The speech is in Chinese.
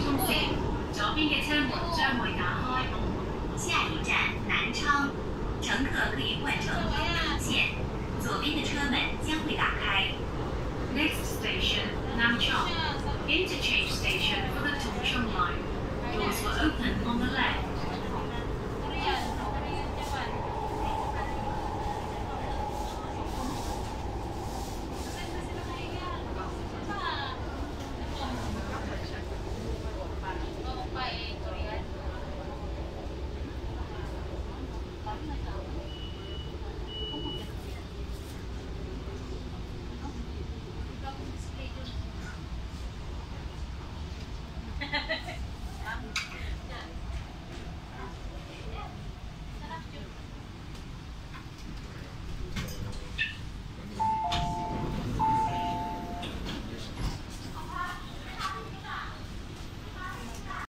上车，左边嘅窗门将会打开。下一站南昌，乘客可以换乘东零线，左边的车门将会打开。Next station Nanchang, interchange station for the Tongcheng line. Doors were open on the left.